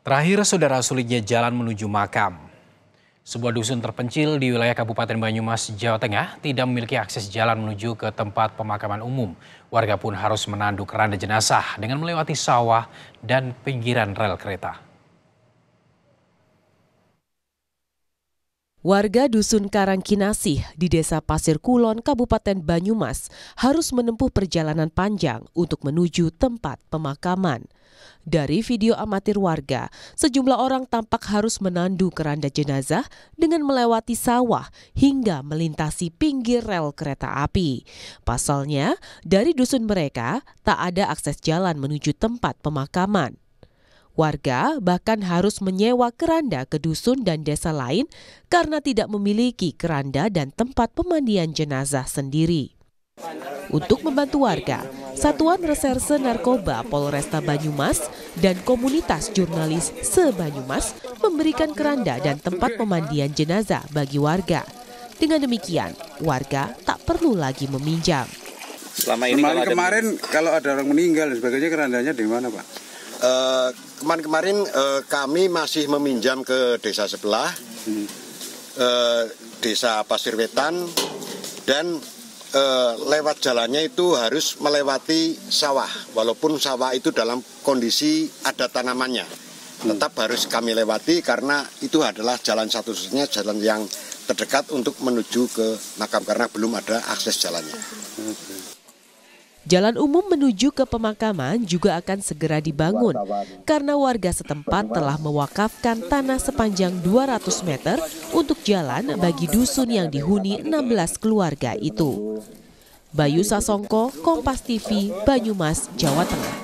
Terakhir, saudara sulitnya jalan menuju makam. Sebuah dusun terpencil di wilayah Kabupaten Banyumas, Jawa Tengah tidak memiliki akses jalan menuju ke tempat pemakaman umum. Warga pun harus menanduk keranda jenazah dengan melewati sawah dan pinggiran rel kereta. Warga Dusun Karangkinasih di Desa Pasir Kulon, Kabupaten Banyumas harus menempuh perjalanan panjang untuk menuju tempat pemakaman. Dari video amatir warga, sejumlah orang tampak harus menandu keranda jenazah dengan melewati sawah hingga melintasi pinggir rel kereta api. Pasalnya, dari dusun mereka tak ada akses jalan menuju tempat pemakaman. Warga bahkan harus menyewa keranda ke dusun dan desa lain karena tidak memiliki keranda dan tempat pemandian jenazah sendiri. Untuk membantu warga, Satuan Reserse Narkoba Polresta Banyumas dan komunitas jurnalis se-Banyumas memberikan keranda dan tempat pemandian jenazah bagi warga. Dengan demikian, warga tak perlu lagi meminjam. Selama ini kemarin, kalau ada, kemarin kalau ada orang meninggal dan sebagainya kerandanya di mana Pak? Eh, kemarin-kemarin uh, kami masih meminjam ke desa sebelah, uh, desa Pasir Wetan, dan uh, lewat jalannya itu harus melewati sawah, walaupun sawah itu dalam kondisi ada tanamannya. Tetap harus kami lewati karena itu adalah jalan satu-satunya jalan yang terdekat untuk menuju ke makam karena belum ada akses jalannya. Hmm. Jalan umum menuju ke pemakaman juga akan segera dibangun karena warga setempat telah mewakafkan tanah sepanjang 200 meter untuk jalan bagi dusun yang dihuni 16 keluarga itu. Bayu Sasongko, Kompas TV, Banyumas, Jawa Tengah.